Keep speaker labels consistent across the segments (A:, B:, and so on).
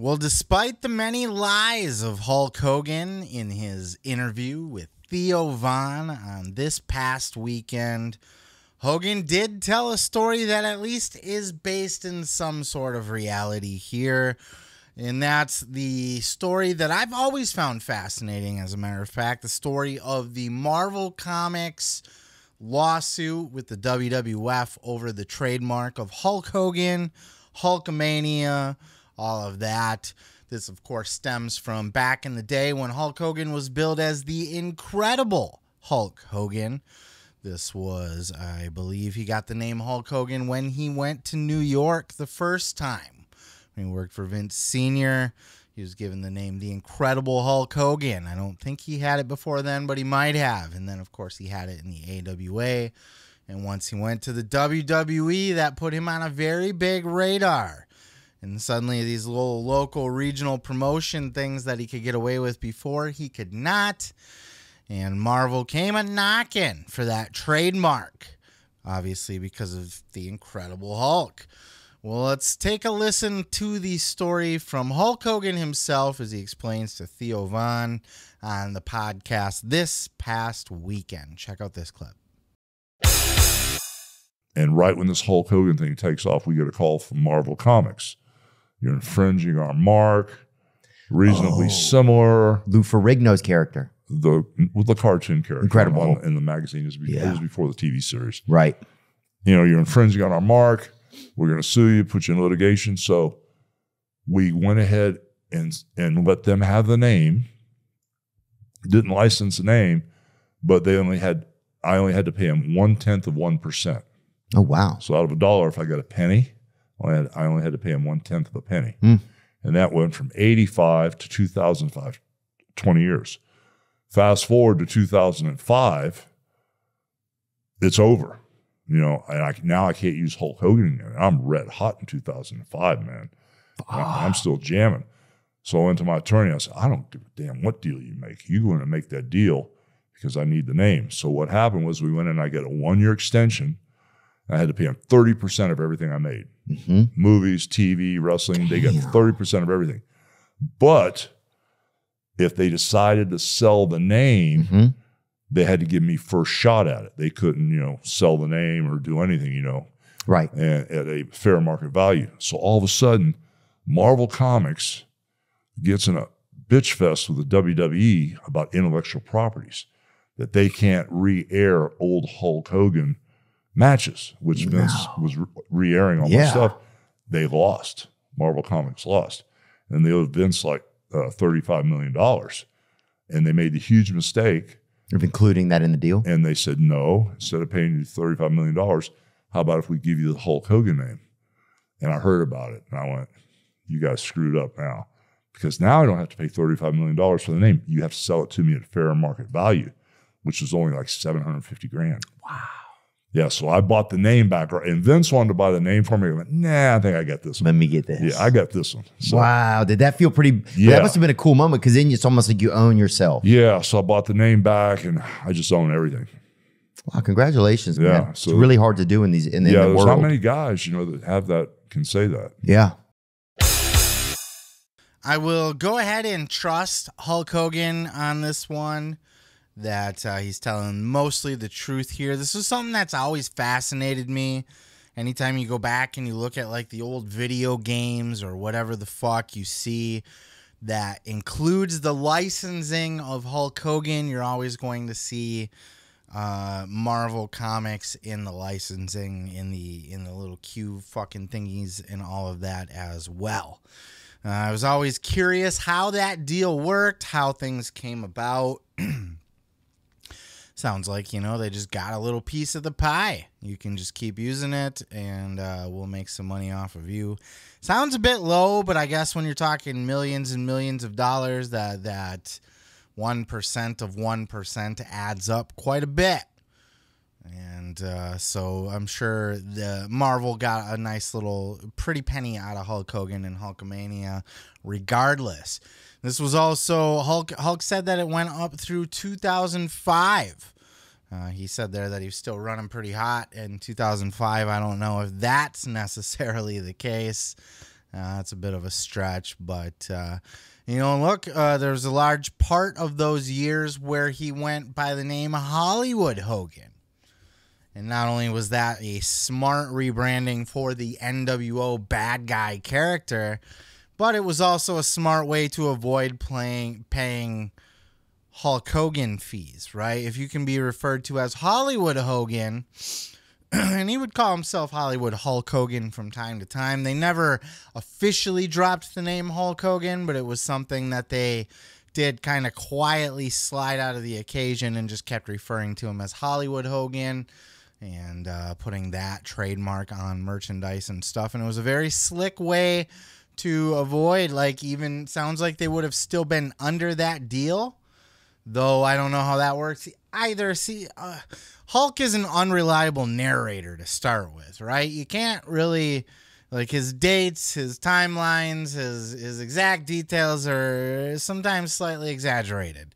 A: Well, despite the many lies of Hulk Hogan in his interview with Theo Von on this past weekend, Hogan did tell a story that at least is based in some sort of reality here. And that's the story that I've always found fascinating, as a matter of fact, the story of the Marvel Comics lawsuit with the WWF over the trademark of Hulk Hogan, Hulkamania, all of that. This, of course, stems from back in the day when Hulk Hogan was billed as the incredible Hulk Hogan. This was, I believe, he got the name Hulk Hogan when he went to New York the first time. He worked for Vince Sr., he was given the name the Incredible Hulk Hogan. I don't think he had it before then, but he might have. And then, of course, he had it in the AWA. And once he went to the WWE, that put him on a very big radar. And suddenly, these little local regional promotion things that he could get away with before, he could not. And Marvel came a knocking for that trademark, obviously, because of the Incredible Hulk. Well, let's take a listen to the story from Hulk Hogan himself as he explains to Theo Von on the podcast this past weekend. Check out this clip.
B: And right when this Hulk Hogan thing takes off, we get a call from Marvel Comics. You're infringing our mark, reasonably
C: Oh.
B: similar.
C: Lou Ferrigno's character.
B: The with the cartoon character
C: Incredible.
B: in the magazine is before,
C: Yeah.
B: it was before the TV series.
C: Right.
B: you know, you're infringing on our mark. We're going to sue you, put you in litigation. So we went ahead and and let them have the name. Didn't license the name, but they only had I only had to pay them one tenth of one percent.
C: Oh wow.
B: So out of a dollar, if I got a penny, I, had, I only had to pay him one tenth of a penny,
C: Hmm.
B: and that went from eighty five to two thousand five, 20 years. Fast forward to two thousand and five, it's over. You know, and I, now I can't use Hulk Hogan again. I'm red hot in 2005, man. I- I'm still jamming. So I went to my attorney. I said, I don't give a damn what deal you make. You're going to make that deal because I need the name. So what happened was we went in and I got a one year extension. I had to pay them 30% of everything I made
C: hmm
B: movies, TV, wrestling. They got 30% of everything. But if they decided to sell the name,
C: hmm
B: they had to give me first shot at it. They couldn't, you know, sell the name or do anything, you know,
C: Right.
B: at, at a fair market value. So all of a sudden, Marvel Comics gets in a bitch fest with the WWE about intellectual properties that they can't re-air old Hulk Hogan matches, which Vince
C: No.
B: was re airing all
C: Yeah.
B: that stuff. They lost. Marvel Comics lost. And they owed Vince like uh, $35 million. And they made the huge mistake
C: Of including that in the deal.
B: and they said, no, instead of paying you $35 million, how about if we give you the Hulk Hogan name? And I heard about it and I went, you guys screwed up now. Because now I don't have to pay $35 million for the name. You have to sell it to me at fair market value, which is only like 750 grand.
C: Wow.
B: Yeah, so I bought the name back. And Vince wanted to buy the name for me. I went, nah, I think I got this one.
C: Let me get this.
B: Yeah, I got this one. So,
C: wow. Did that feel pretty?
B: Yeah.
C: That must have been a cool moment because then it's almost like you own yourself.
B: Yeah, so I bought the name back and I just own everything.
C: Wow. Congratulations,
B: Yeah,
C: man.
B: so-
C: it's really hard to do in these in, in
B: yeah,
C: the
B: there's
C: world.
B: not many guys, you know, that have that, can say that.
C: yeah.
A: I will go ahead and trust Hulk Hogan on this one. That uh, he's telling mostly the truth here. This is something that's always fascinated me. Anytime you go back and you look at like the old video games or whatever the fuck you see that includes the licensing of Hulk Hogan, you're always going to see uh, Marvel comics in the licensing, in the in the little Q fucking thingies, and all of that as well. Uh, I was always curious how that deal worked, how things came about. Sounds like, you know, they just got a little piece of the pie. You can just keep using it and uh, we'll make some money off of you. Sounds a bit low, but I guess when you're talking millions and millions of dollars, that, that 1% of 1% adds up quite a bit. And uh, so I'm sure the Marvel got a nice little pretty penny out of Hulk Hogan and Hulkamania, regardless. This was also Hulk. Hulk said that it went up through 2005. Uh, he said there that he was still running pretty hot in 2005. I don't know if that's necessarily the case. Uh, that's a bit of a stretch, but uh, you know, look, uh, there's a large part of those years where he went by the name Hollywood Hogan. And not only was that a smart rebranding for the NWO bad guy character, but it was also a smart way to avoid playing paying Hulk Hogan fees, right? If you can be referred to as Hollywood Hogan, and he would call himself Hollywood Hulk Hogan from time to time. They never officially dropped the name Hulk Hogan, but it was something that they did kind of quietly slide out of the occasion and just kept referring to him as Hollywood Hogan and uh, putting that trademark on merchandise and stuff. And it was a very slick way to avoid, like, even sounds like they would have still been under that deal though I don't know how that works either. See, uh, Hulk is an unreliable narrator to start with, right? You can't really like his dates, his timelines, his his exact details are sometimes slightly exaggerated.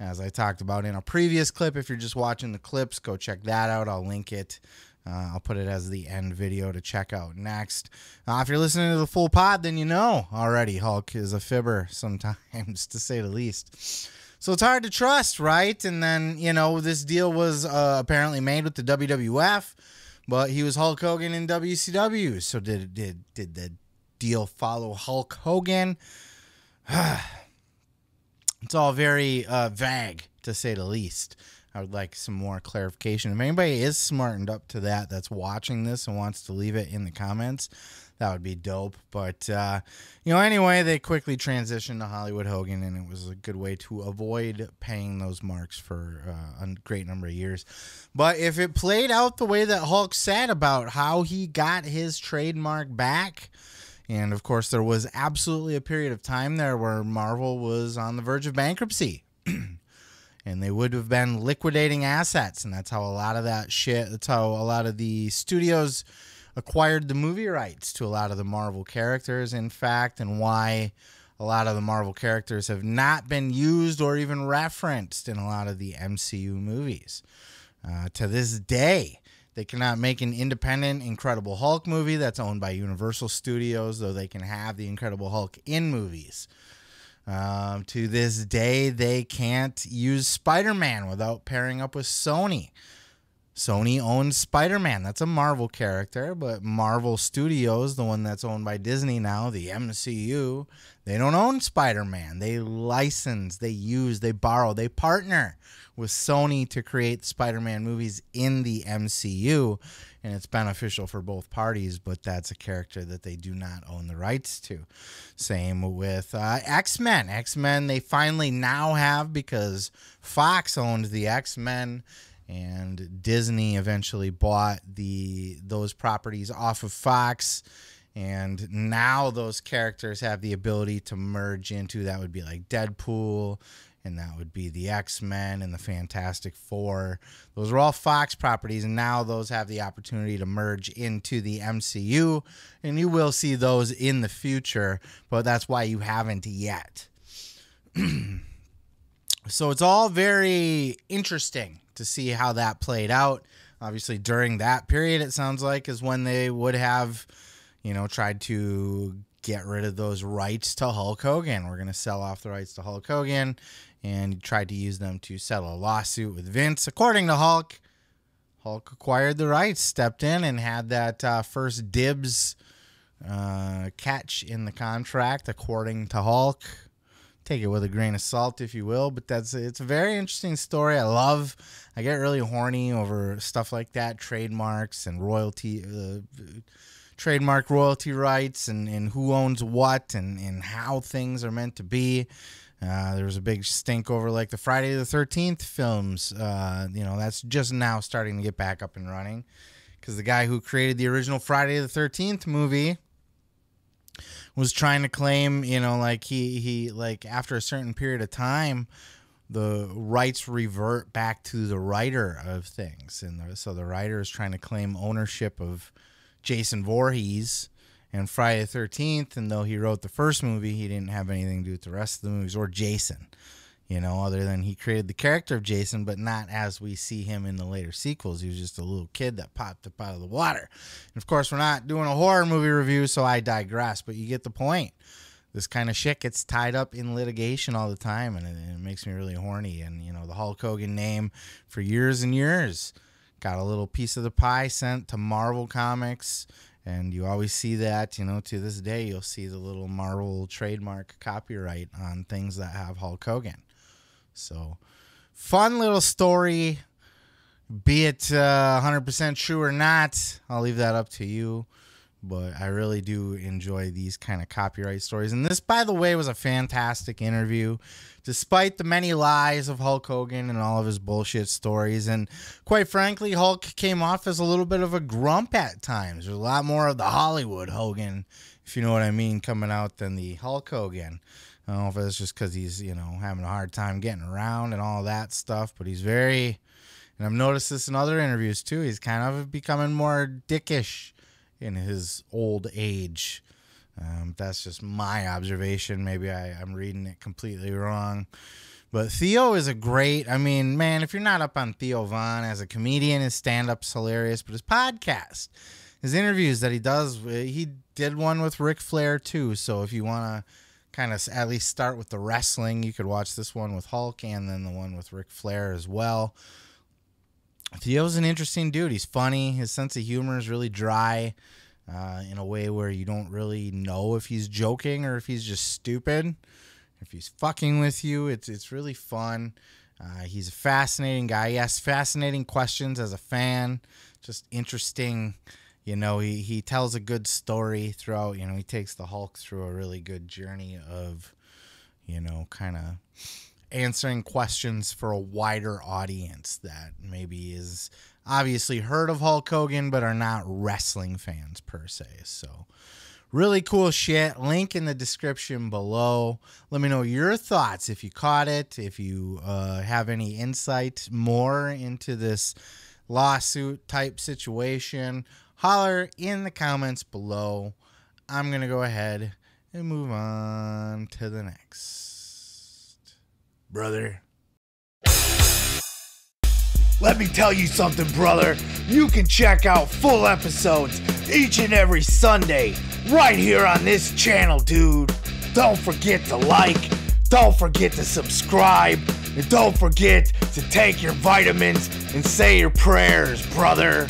A: As I talked about in a previous clip, if you're just watching the clips, go check that out. I'll link it. Uh, I'll put it as the end video to check out next. Uh, if you're listening to the full pod, then you know already Hulk is a fibber sometimes, to say the least. So it's hard to trust, right? And then, you know, this deal was uh, apparently made with the WWF, but he was Hulk Hogan in WCW. So did did did the deal follow Hulk Hogan? it's all very uh, vague, to say the least. I would like some more clarification. If anybody is smartened up to that that's watching this and wants to leave it in the comments, that would be dope. But uh, you know, anyway, they quickly transitioned to Hollywood Hogan, and it was a good way to avoid paying those marks for uh, a great number of years. But if it played out the way that Hulk said about how he got his trademark back. And of course, there was absolutely a period of time there where Marvel was on the verge of bankruptcy. and they would have been liquidating assets. And that's how a lot of that shit, that's how a lot of the studios acquired the movie rights to a lot of the Marvel characters, in fact, and why a lot of the Marvel characters have not been used or even referenced in a lot of the MCU movies. Uh, to this day, they cannot make an independent Incredible Hulk movie that's owned by Universal Studios, though they can have the Incredible Hulk in movies. Um, to this day, they can't use Spider Man without pairing up with Sony. Sony owns Spider Man. That's a Marvel character, but Marvel Studios, the one that's owned by Disney now, the MCU, they don't own Spider Man. They license, they use, they borrow, they partner with Sony to create Spider Man movies in the MCU. And it's beneficial for both parties, but that's a character that they do not own the rights to. Same with uh, X Men. X Men, they finally now have because Fox owned the X Men and Disney eventually bought the those properties off of Fox and now those characters have the ability to merge into that would be like Deadpool and that would be the X-Men and the Fantastic 4. Those are all Fox properties and now those have the opportunity to merge into the MCU and you will see those in the future, but that's why you haven't yet. so it's all very interesting to see how that played out. Obviously, during that period, it sounds like is when they would have, you know, tried to get rid of those rights to Hulk Hogan. We're going to sell off the rights to Hulk Hogan and tried to use them to settle a lawsuit with Vince. According to Hulk, Hulk acquired the rights, stepped in, and had that uh, first dibs uh, catch in the contract, according to Hulk take it with a grain of salt, if you will. But that's it's a very interesting story. I love. I get really horny over stuff like that, trademarks and royalty, uh, trademark royalty rights, and and who owns what, and and how things are meant to be. Uh, there was a big stink over like the Friday the Thirteenth films. Uh, you know, that's just now starting to get back up and running because the guy who created the original Friday the Thirteenth movie was trying to claim, you know, like he he like after a certain period of time, the rights revert back to the writer of things, and the, so the writer is trying to claim ownership of Jason Voorhees and Friday the Thirteenth, and though he wrote the first movie, he didn't have anything to do with the rest of the movies or Jason. You know, other than he created the character of Jason, but not as we see him in the later sequels. He was just a little kid that popped up out of the water. And of course, we're not doing a horror movie review, so I digress, but you get the point. This kind of shit gets tied up in litigation all the time, and it, it makes me really horny. And, you know, the Hulk Hogan name for years and years got a little piece of the pie sent to Marvel Comics and you always see that you know to this day you'll see the little marvel trademark copyright on things that have hulk hogan so fun little story be it uh, 100% true or not i'll leave that up to you but i really do enjoy these kind of copyright stories and this by the way was a fantastic interview despite the many lies of Hulk Hogan and all of his bullshit stories. And quite frankly, Hulk came off as a little bit of a grump at times. There's a lot more of the Hollywood Hogan, if you know what I mean, coming out than the Hulk Hogan. I don't know if it's just because he's, you know, having a hard time getting around and all that stuff, but he's very, and I've noticed this in other interviews too, he's kind of becoming more dickish in his old age. Um, that's just my observation. Maybe I, I'm reading it completely wrong. But Theo is a great, I mean, man, if you're not up on Theo Von as a comedian, his stand up's hilarious, but his podcast, his interviews that he does, he did one with Ric Flair too. So if you want to kind of at least start with the wrestling, you could watch this one with Hulk and then the one with Ric Flair as well. Theo's an interesting dude. He's funny. His sense of humor is really dry uh, in a way where you don't really know if he's joking or if he's just stupid. If he's fucking with you, it's it's really fun. Uh, he's a fascinating guy. He asks fascinating questions as a fan. Just interesting. You know, he, he tells a good story throughout. You know, he takes the Hulk through a really good journey of, you know, kind of answering questions for a wider audience that maybe is obviously heard of Hulk Hogan, but are not wrestling fans per se. So, really cool shit. Link in the description below. Let me know your thoughts if you caught it, if you uh, have any insight more into this lawsuit type situation. Holler in the comments below. I'm going to go ahead and move on to the next. Brother.
D: Let me tell you something, brother. You can check out full episodes each and every Sunday right here on this channel, dude. Don't forget to like, don't forget to subscribe, and don't forget to take your vitamins and say your prayers, brother.